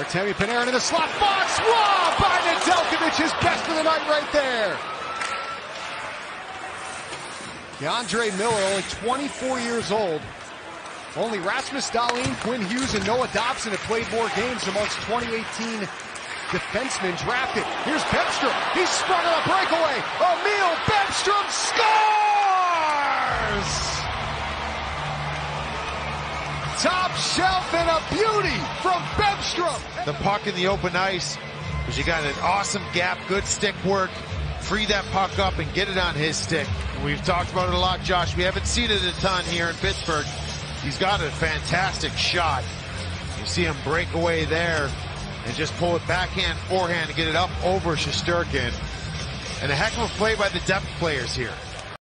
Artemi Panarin in the slot box. Wow, by Nedeljkovic, his best of the night right there. K'Andre Miller, only 24 years old. Only Rasmus Dahlin, Quinn Hughes, and Noah Dobson have played more games amongst 2018 defensemen drafted. Here's Bemstrom. He's sprung on a breakaway. Emil Bemstrom scores! Top shelf and a beauty from Bemstrom. The puck in the open ice, because you got an awesome gap, good stick work. Free that puck up and get it on his stick. We've talked about it a lot, Josh. We haven't seen it a ton here in Pittsburgh. He's got a fantastic shot. You see him break away there and just pull it backhand, forehand to get it up over Shesterkin. And a heck of a play by the depth players here.